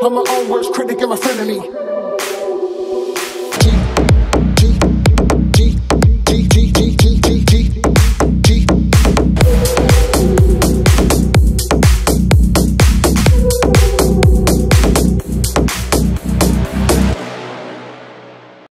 I'm my own worst critic and my frenemy.